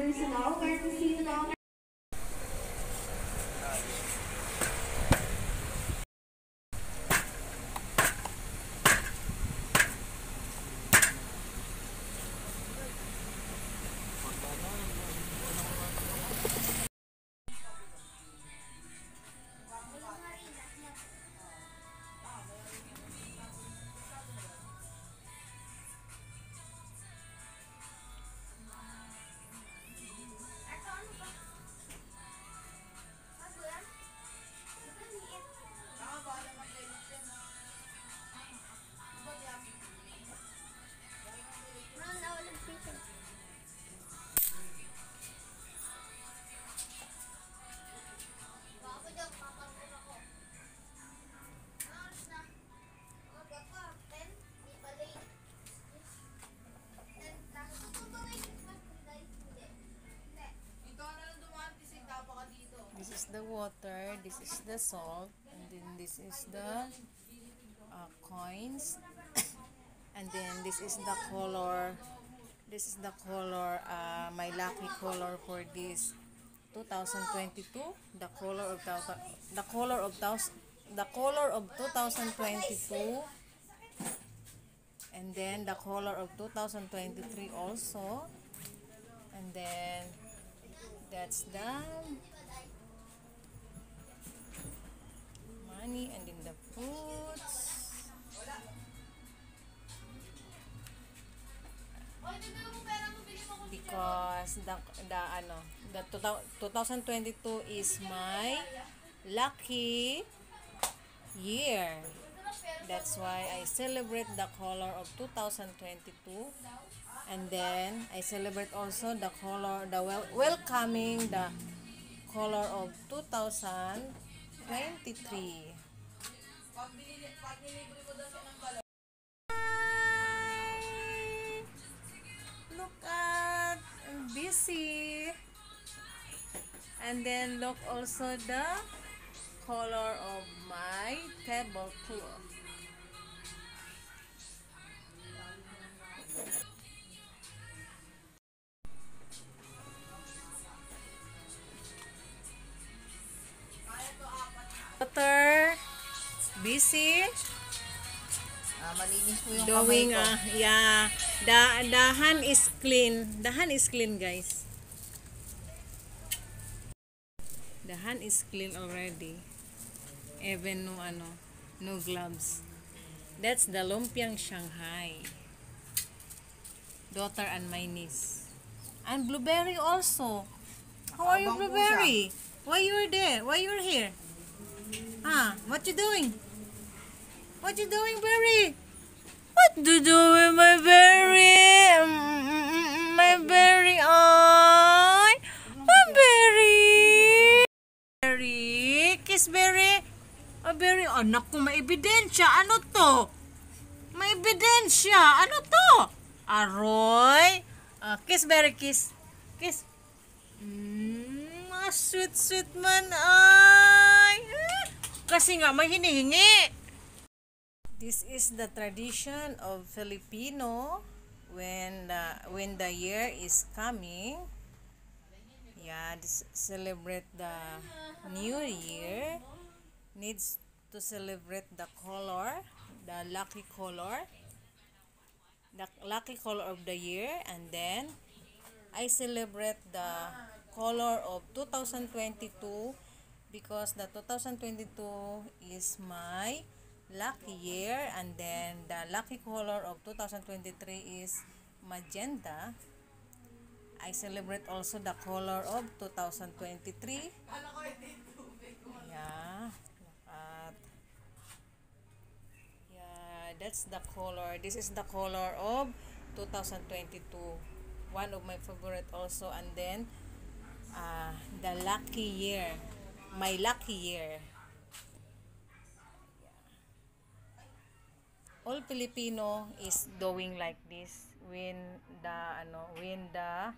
members and all participants. Water, this is the salt, and then this is the uh, coins, and then this is the color. This is the color, uh, my lucky color for this 2022. The color of thou- the color of the color of 2022, and then the color of 2023 also, and then that's the money and in the fruits. Because the the ano, the 2022 is my lucky year. That's why I celebrate the color of 2022 and then I celebrate also the color the wel- welcoming the color of 2023. Look at busy. And then look also the color of my tablecloth. Water, busy, Ah, malinis po yung doing kamay ko. uh, yeah, the hand is clean. Hand is clean, guys. Hand is clean already. Even no ano, no gloves. That's the lumpiang Shanghai. Daughter and my niece. And blueberry also. How are you, blueberry? Why you're there? Why you're here? Ah, what you doing? What you doing, berry? What you do with my? Mm, My berry, ay! My berry! Berry? Kiss berry? Oh, berry. Anak ko, may ebidensya. Ano to? May ebidensya. Ano to? Aroy? Ah, kiss berry, kiss. Kiss. Mm, ah, sweet, sweet man, ay! Kasi nga, may hinihingi. This is the tradition of Filipino when the when the year is coming. Yeah, this celebrate the new year needs to celebrate the color, the lucky color, the lucky color of the year and then I celebrate the color of 2022 because the 2022 is my lucky year and then the lucky color of 2023 is magenta. I celebrate also the color of 2023. Yeah. At. Yeah, that's the color. This is the color of 2022. One of my favorite also and then uh, the lucky year. My lucky year. All Filipino is doing like this. When the ano when the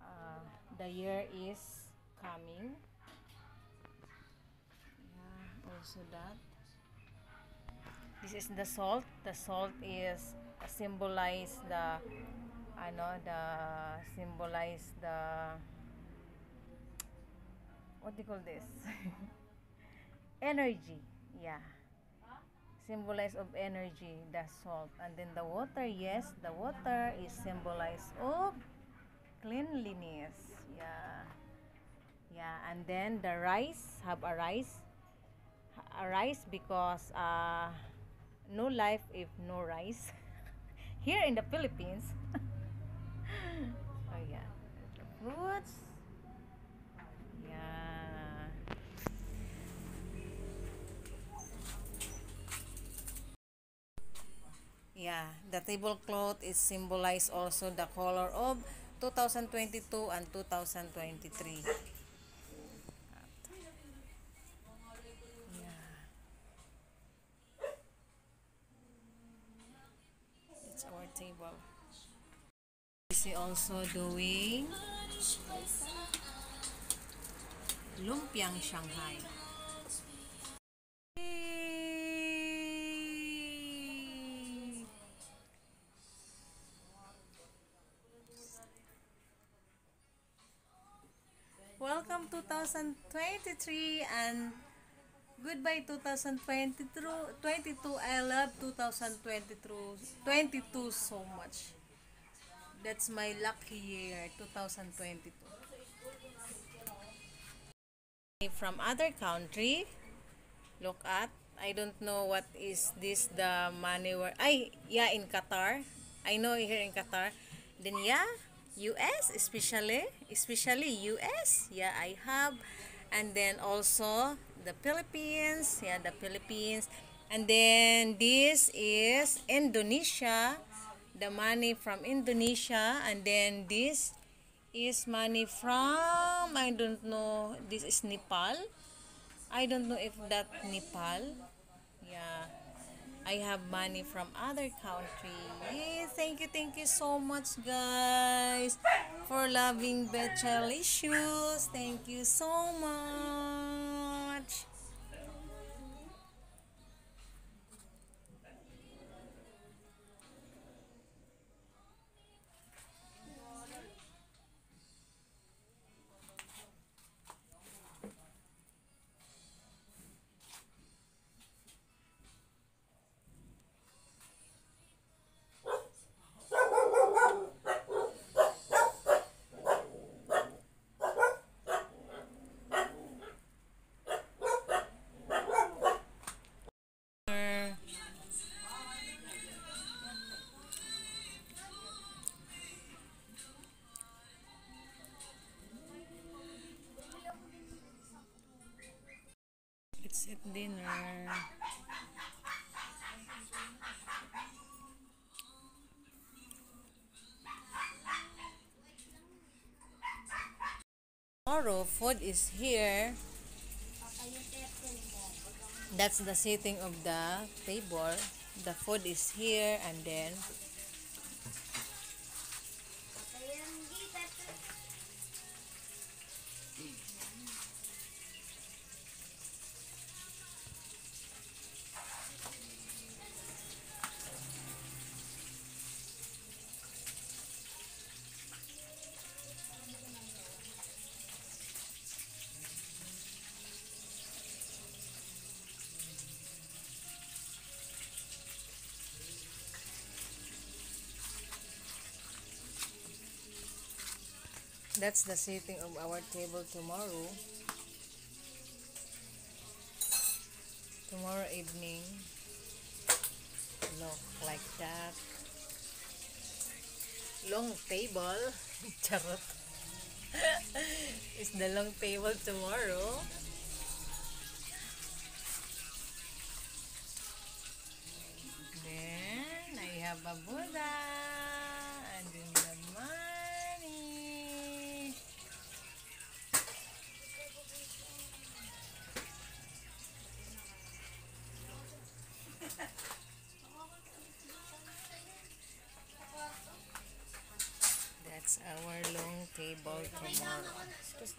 uh, the year is coming. Yeah also that. This is the salt. The salt is uh, symbolize the ano the symbolize the what do you call this? Energy. Yeah symbolize of energy, the salt. And then the water, yes, the water is symbolize of cleanliness. Yeah. Yeah, and then the rice, have a rice. A rice because uh, no life if no rice. Here in the Philippines. oh yeah. Fruits. Yeah, the tablecloth is symbolize also the color of 2022 and 2023. Yeah. It's our table. Is also doing lumpiang Shanghai. 2023 and goodbye 2022. 22. I love 2022 22 so much. That's my lucky year 2022. From other country, look at I don't know what is this the money where ay yeah in Qatar. I know here in Qatar. Then yeah, US especially especially US. Yeah, I have and then also the Philippines. Yeah, the Philippines. And then this is Indonesia. The money from Indonesia and then this is money from I don't know. This is Nepal. I don't know if that Nepal. Yeah. I have money from other country. Yay, thank you, thank you so much guys for loving Betchalicious. Thank you so much. Food is here. That's the sitting of the table. The food is here and then That's the sitting of our table tomorrow. Tomorrow evening. Look like that. Long table. Charot. Is the long table tomorrow. Then I have a Buddha. And then the money. That's